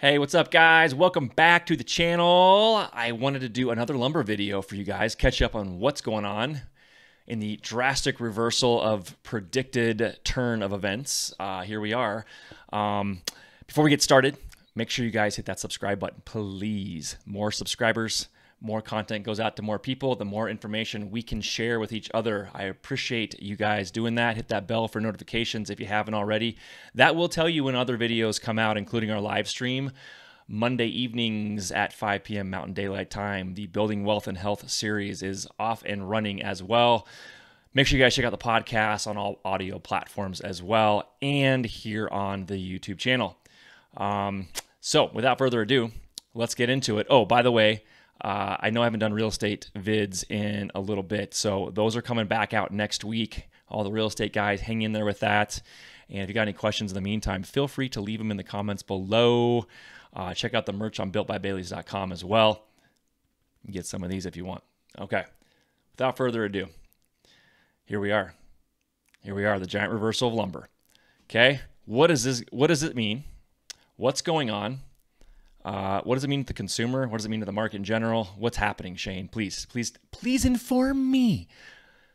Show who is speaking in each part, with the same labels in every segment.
Speaker 1: Hey, what's up, guys? Welcome back to the channel. I wanted to do another lumber video for you guys, catch up on what's going on in the drastic reversal of predicted turn of events. Uh, here we are. Um, before we get started, make sure you guys hit that subscribe button, please. More subscribers more content goes out to more people, the more information we can share with each other. I appreciate you guys doing that. Hit that bell for notifications if you haven't already. That will tell you when other videos come out, including our live stream. Monday evenings at 5 p.m. Mountain Daylight Time. The Building Wealth and Health series is off and running as well. Make sure you guys check out the podcast on all audio platforms as well and here on the YouTube channel. Um, so, without further ado, let's get into it. Oh, by the way, uh, I know I haven't done real estate vids in a little bit, so those are coming back out next week. All the real estate guys, hang in there with that. And if you got any questions in the meantime, feel free to leave them in the comments below. Uh, check out the merch on builtbybaileys.com as well. Get some of these if you want. Okay, without further ado, here we are. Here we are, the giant reversal of lumber. Okay, what is this? What does it mean? What's going on? Uh, what does it mean to the consumer? What does it mean to the market in general? What's happening, Shane? Please, please, please inform me.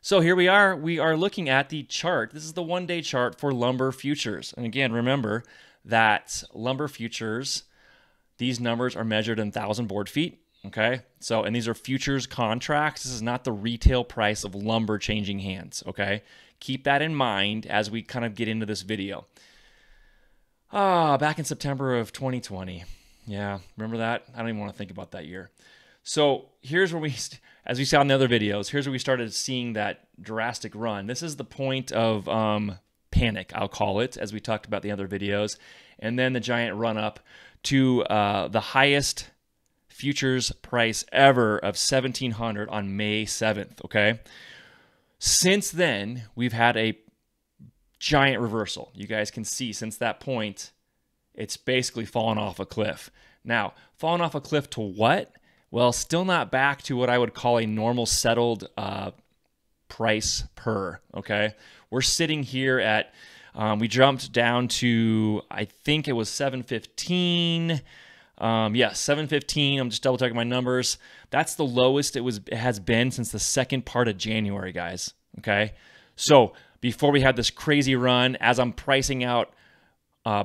Speaker 1: So here we are. We are looking at the chart. This is the one day chart for lumber futures. And again, remember that lumber futures, these numbers are measured in thousand board feet. Okay. So, and these are futures contracts. This is not the retail price of lumber changing hands. Okay. Keep that in mind as we kind of get into this video. Ah, back in September of 2020. Yeah, remember that? I don't even want to think about that year. So here's where we, as we saw in the other videos, here's where we started seeing that drastic run. This is the point of um, panic, I'll call it, as we talked about the other videos, and then the giant run up to uh, the highest futures price ever of 1700 on May 7th. Okay. Since then, we've had a giant reversal. You guys can see since that point, it's basically fallen off a cliff. Now, fallen off a cliff to what? Well, still not back to what I would call a normal settled uh, price per. Okay, we're sitting here at. Um, we jumped down to I think it was 715. Um, yeah, 715. I'm just double checking my numbers. That's the lowest it was it has been since the second part of January, guys. Okay, so before we had this crazy run, as I'm pricing out uh,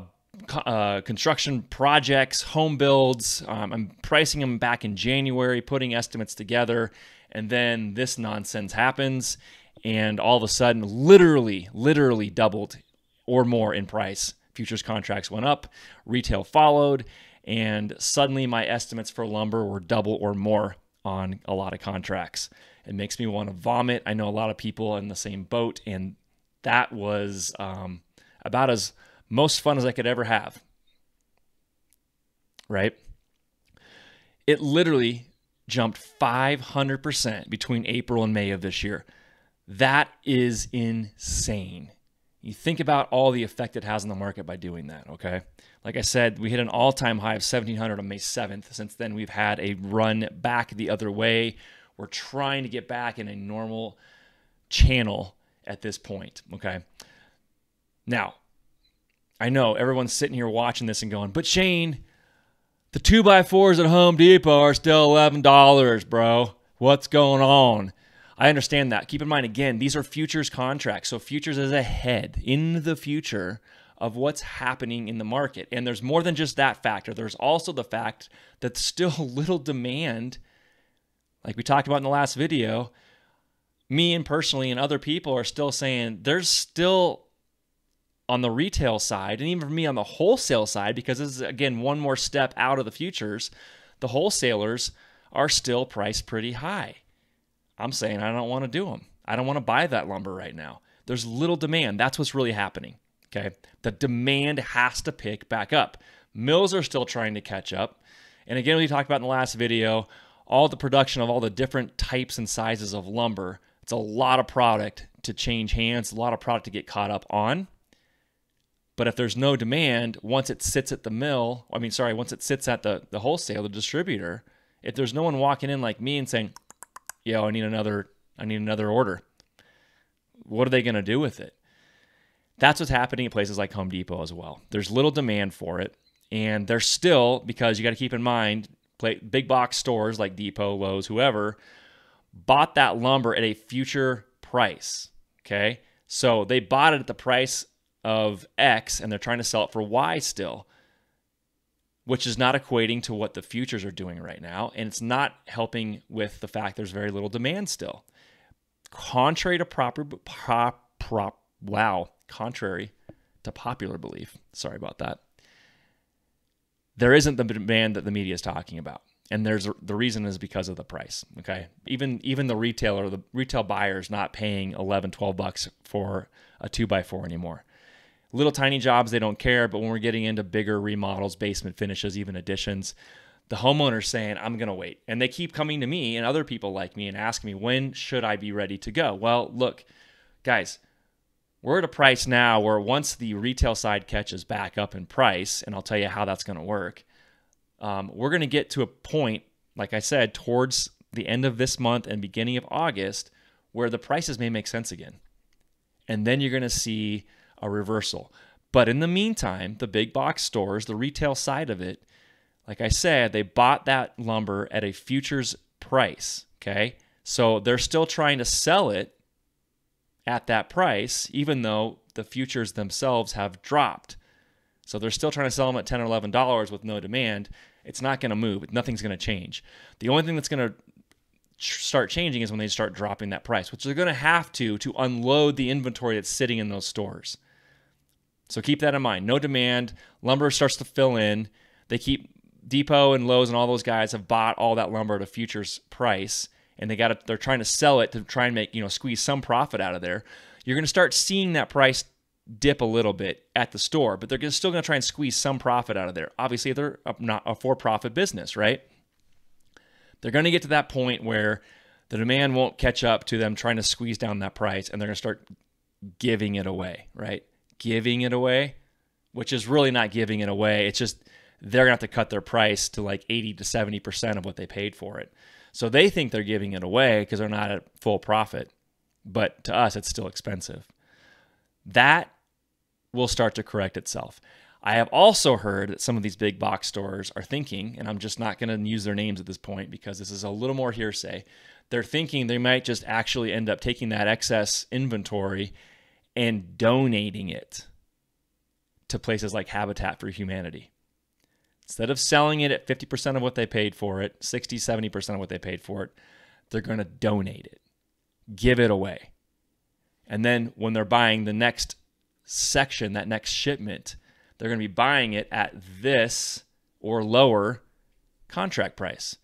Speaker 1: uh, construction projects, home builds. Um, I'm pricing them back in January, putting estimates together, and then this nonsense happens, and all of a sudden, literally, literally doubled or more in price. Futures contracts went up, retail followed, and suddenly my estimates for lumber were double or more on a lot of contracts. It makes me want to vomit. I know a lot of people in the same boat, and that was um, about as most fun as I could ever have. Right? It literally jumped 500% between April and May of this year. That is insane. You think about all the effect it has on the market by doing that, okay? Like I said, we hit an all time high of 1700 on May 7th. Since then, we've had a run back the other way. We're trying to get back in a normal channel at this point, okay? Now, I know everyone's sitting here watching this and going, but Shane, the two by fours at Home Depot are still eleven dollars, bro. What's going on? I understand that. Keep in mind again, these are futures contracts. So futures is ahead in the future of what's happening in the market. And there's more than just that factor. There's also the fact that still little demand, like we talked about in the last video. Me and personally and other people are still saying there's still on the retail side, and even for me on the wholesale side, because this is again one more step out of the futures, the wholesalers are still priced pretty high. I'm saying I don't want to do them. I don't want to buy that lumber right now. There's little demand. That's what's really happening. Okay. The demand has to pick back up. Mills are still trying to catch up. And again, we talked about in the last video, all the production of all the different types and sizes of lumber. It's a lot of product to change hands, a lot of product to get caught up on. But if there's no demand, once it sits at the mill, I mean, sorry, once it sits at the, the wholesaler, the distributor, if there's no one walking in like me and saying, yo, I need another, I need another order, what are they going to do with it? That's what's happening at places like Home Depot as well. There's little demand for it. And they're still, because you got to keep in mind, big box stores like Depot, Lowe's, whoever, bought that lumber at a future price. Okay. So they bought it at the price of X and they're trying to sell it for Y still, which is not equating to what the futures are doing right now. And it's not helping with the fact there's very little demand still. Contrary to proper, prop, wow, contrary to popular belief. Sorry about that. There isn't the demand that the media is talking about. And there's the reason is because of the price. Okay. Even even the retailer, the retail buyer is not paying 11, 12 bucks for a two by four anymore. Little tiny jobs, they don't care. But when we're getting into bigger remodels, basement finishes, even additions, the homeowner's saying, I'm going to wait. And they keep coming to me and other people like me and ask me, when should I be ready to go? Well, look, guys, we're at a price now where once the retail side catches back up in price, and I'll tell you how that's going to work, um, we're going to get to a point, like I said, towards the end of this month and beginning of August, where the prices may make sense again. And then you're going to see a reversal. But in the meantime, the big box stores, the retail side of it, like I said, they bought that lumber at a futures price. Okay. So they're still trying to sell it at that price, even though the futures themselves have dropped. So they're still trying to sell them at 10 or 11 dollars with no demand. It's not going to move. Nothing's going to change. The only thing that's going to start changing is when they start dropping that price, which they're going to have to to unload the inventory that's sitting in those stores. So keep that in mind. No demand. Lumber starts to fill in. They keep Depot and Lowe's and all those guys have bought all that lumber at a futures price and they got to, they're trying to sell it to try and make, you know, squeeze some profit out of there. You're going to start seeing that price dip a little bit at the store, but they're still going to try and squeeze some profit out of there. Obviously, they're not a for-profit business, right? They're going to get to that point where the demand won't catch up to them trying to squeeze down that price and they're going to start giving it away, right? Giving it away, which is really not giving it away. It's just they're to have to cut their price to like 80 to 70% of what they paid for it. So they think they're giving it away because they're not at full profit. But to us, it's still expensive. That will start to correct itself. I have also heard that some of these big box stores are thinking, and I'm just not going to use their names at this point because this is a little more hearsay. They're thinking they might just actually end up taking that excess inventory and donating it to places like Habitat for Humanity. Instead of selling it at 50% of what they paid for it, 60, 70% of what they paid for it, they're going to donate it, give it away. And then when they're buying the next section, that next shipment, they're going to be buying it at this or lower contract price,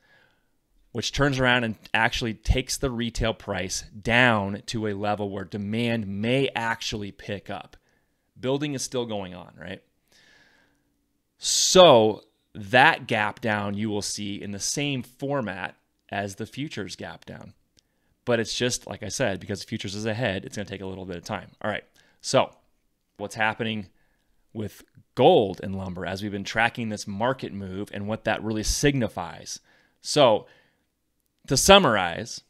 Speaker 1: which turns around and actually takes the retail price down to a level where demand may actually pick up. Building is still going on, right? So that gap down you will see in the same format as the futures gap down. But it's just, like I said, because futures is ahead, it's going to take a little bit of time. All right. So, what's happening with gold and lumber as we've been tracking this market move and what that really signifies? So, to summarize,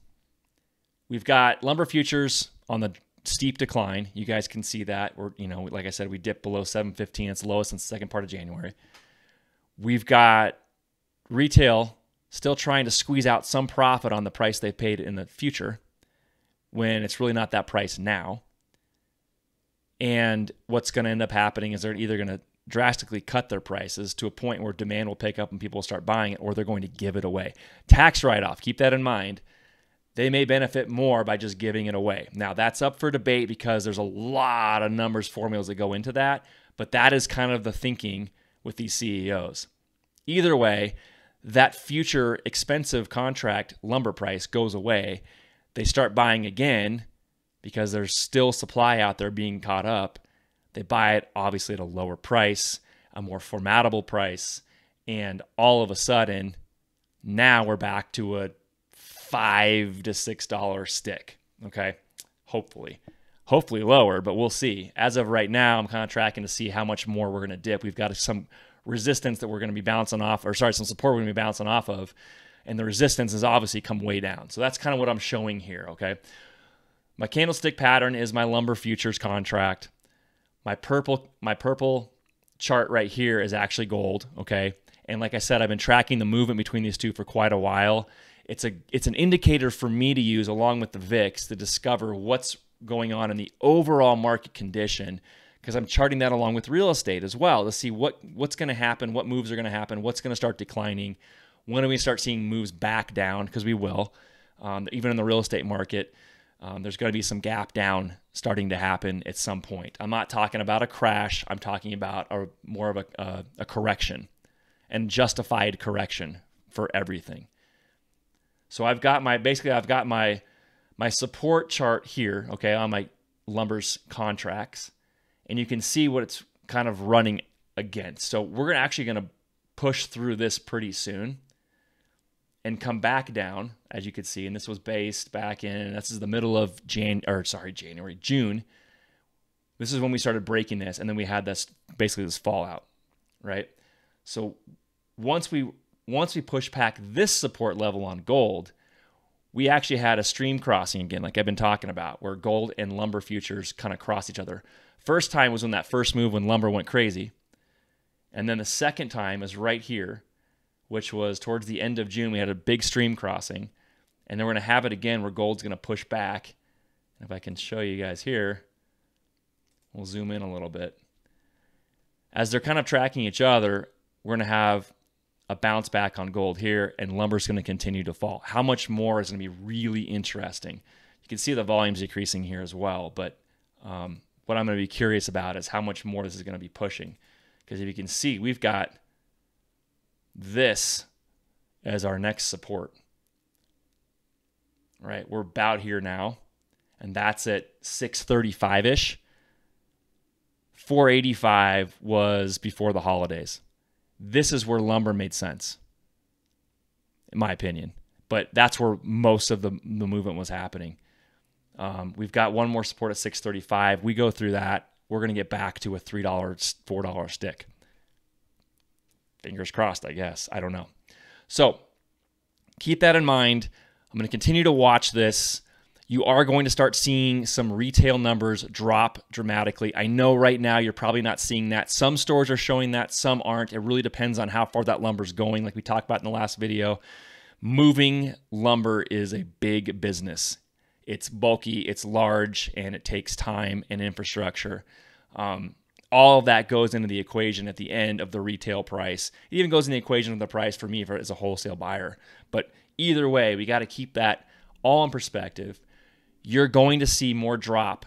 Speaker 1: we've got lumber futures on the steep decline. You guys can see that. We're, you know, like I said, we dipped below 715. It's lowest since the second part of January. We've got retail still trying to squeeze out some profit on the price they paid in the future when it's really not that price now. And what's going to end up happening is they're either going to drastically cut their prices to a point where demand will pick up and people will start buying it, or they're going to give it away. Tax write off, keep that in mind. They may benefit more by just giving it away. Now, that's up for debate because there's a lot of numbers, formulas that go into that, but that is kind of the thinking with these CEOs. Either way, that future expensive contract lumber price goes away. They start buying again because there's still supply out there being caught up. They buy it obviously at a lower price, a more formatable price, and all of a sudden, now we're back to a five to six dollar stick. Okay, hopefully hopefully lower, but we'll see. As of right now, I'm kind of tracking to see how much more we're going to dip. We've got some resistance that we're going to be bouncing off, or sorry, some support we're going to be bouncing off of, and the resistance has obviously come way down. So that's kind of what I'm showing here. Okay, my candlestick pattern is my lumber futures contract. My purple, my purple chart right here is actually gold, okay? And like I said, I've been tracking the movement between these two for quite a while. It's a it's an indicator for me to use along with the VIX to discover what's going on in the overall market condition because I'm charting that along with real estate as well to see what what's going to happen, what moves are going to happen, what's going to start declining, when do we start seeing moves back down because we will, um, even in the real estate market. Um, there's going to be some gap down starting to happen at some point. I'm not talking about a crash. I'm talking about a more of a, a, a correction and justified correction for everything. So I've got my basically I've got my my support chart here, okay, on my lumber's contracts, and you can see what it's kind of running against. So we're actually going to push through this pretty soon and come back down, as you could see. And this was based back in this is the middle of Jan or sorry January June. This is when we started breaking this, and then we had this basically this fallout, right? So once we once we push back this support level on gold, we actually had a stream crossing again, like I've been talking about, where gold and lumber futures kind of cross each other. First time was when that first move when lumber went crazy. And then the second time is right here, which was towards the end of June. We had a big stream crossing. And then we're going to have it again where gold's going to push back. And if I can show you guys here, we'll zoom in a little bit. As they're kind of tracking each other, we're going to have a bounce back on gold here, and lumber's going to continue to fall. How much more is going to be really interesting. You can see the volumes decreasing here as well, but um, what I'm going to be curious about is how much more this is going to be pushing. Because if you can see, we've got this as our next support. Right, we're about here now, and that's at 635 ish. 485 was before the holidays this is where lumber made sense, in my opinion. But that's where most of the, the movement was happening. Um, we've got one more support at 635. We go through that. We're going to get back to a $3, $4 stick. Fingers crossed, I guess. I don't know. So keep that in mind. I'm going to continue to watch this you are going to start seeing some retail numbers drop dramatically. I know right now you're probably not seeing that. Some stores are showing that, some aren't. It really depends on how far that lumber is going, like we talked about in the last video. Moving lumber is a big business. It's bulky, it's large, and it takes time and infrastructure. Um, all of that goes into the equation at the end of the retail price. It even goes in the equation of the price for me for, as a wholesale buyer. But either way, we got to keep that all in perspective you're going to see more drop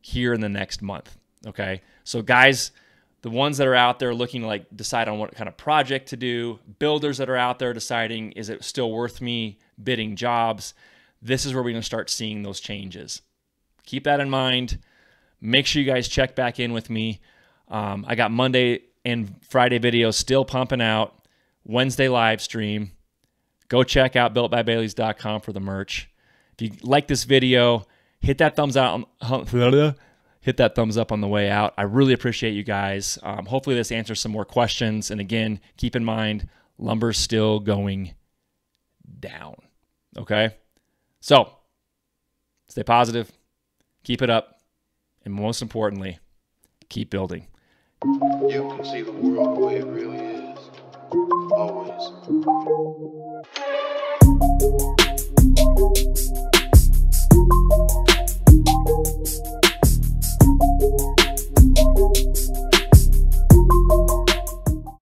Speaker 1: here in the next month. Okay. So, guys, the ones that are out there looking to like decide on what kind of project to do, builders that are out there deciding, is it still worth me bidding jobs? This is where we're going to start seeing those changes. Keep that in mind. Make sure you guys check back in with me. Um, I got Monday and Friday videos still pumping out. Wednesday live stream. Go check out builtbybaileys.com for the merch. If you like this video, hit that thumbs out. Hit that thumbs up on the way out. I really appreciate you guys. Um, hopefully, this answers some more questions. And again, keep in mind, lumber's still going down. Okay? So, stay positive, keep it up, and most importantly, keep building.
Speaker 2: You can see the world the way it really is. Always.